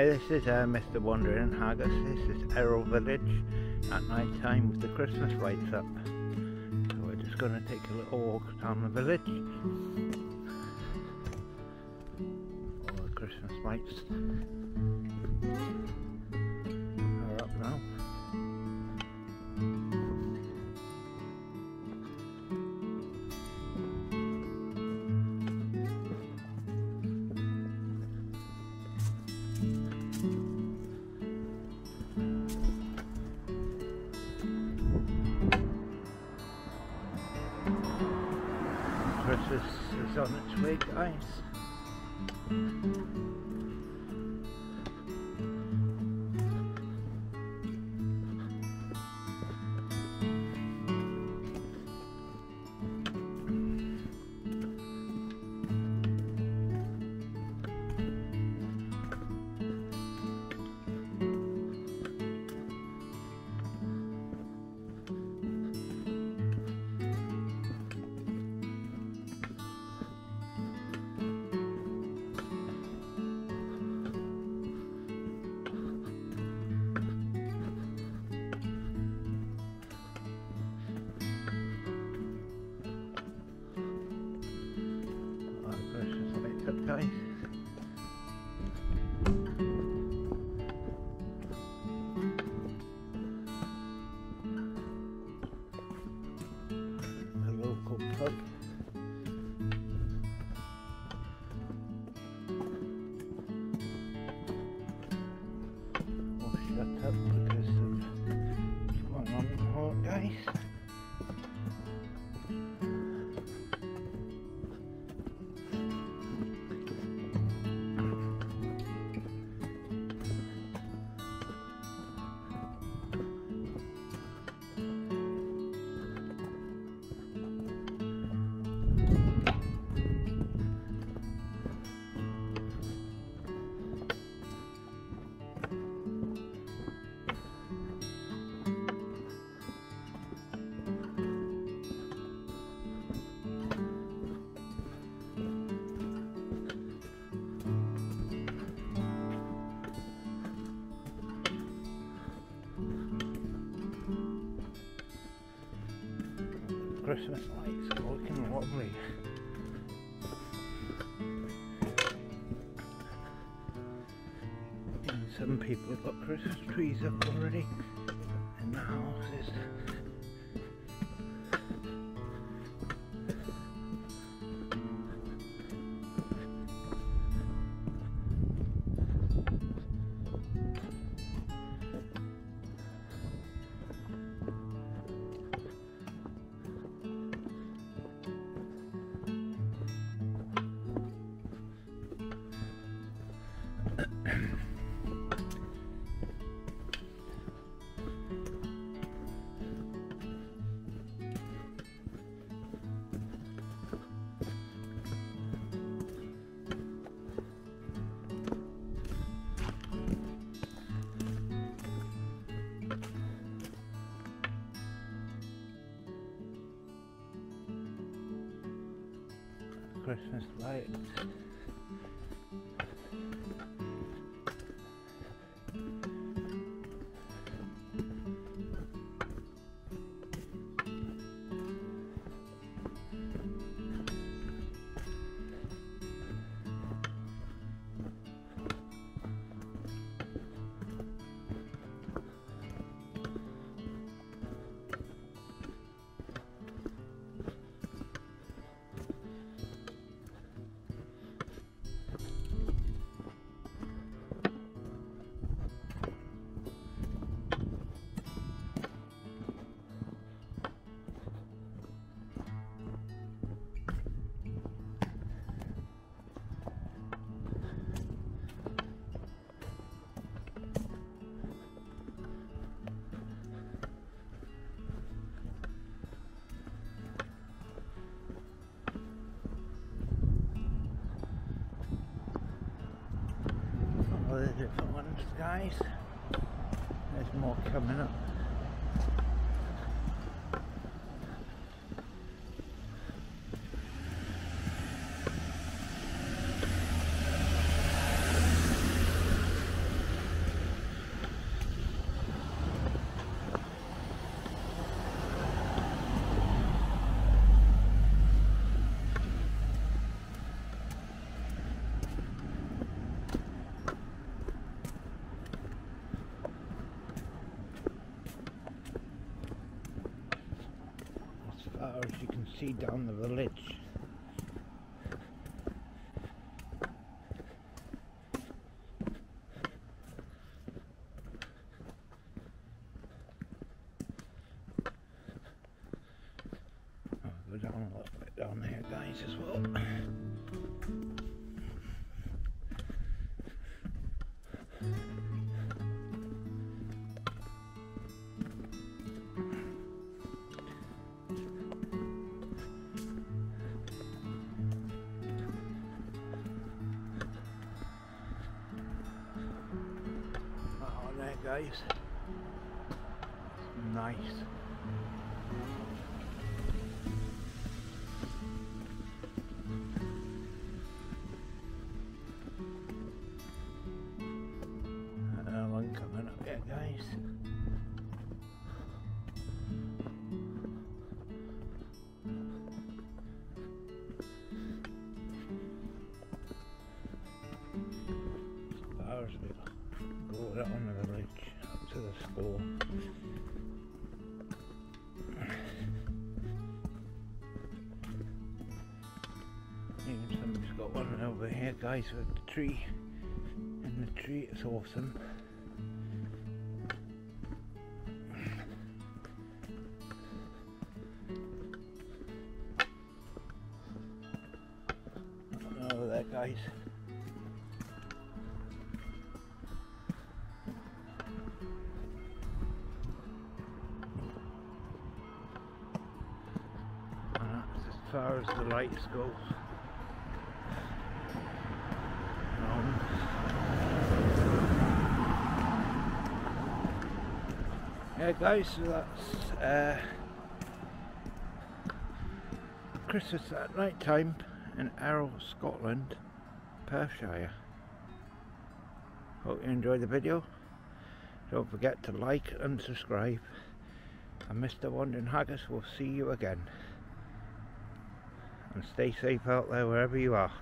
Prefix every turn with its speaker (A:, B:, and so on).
A: Hi, this is uh, Mr. Wandering Haggis. This is Errol Village at night time with the Christmas lights up. So we're just going to take a little walk down the village. All the Christmas lights Christmas is on its way, guys. All Christmas lights looking lovely. And some people have got Christmas trees up already Christmas lights. All the different ones, guys. There's more coming up. See down the village. I'll go down a little bit down there guys as well. Guys. Nice. Even somebody's got one over here, guys, with the tree. And the tree is awesome. Oh, there, guys. Ah, as far as the lights go. Yeah, guys, so that's uh, Christmas at night time in Errol, Scotland, Perthshire. Hope you enjoyed the video. Don't forget to like and subscribe. And Mr. Wandering Haggis will see you again. And stay safe out there wherever you are.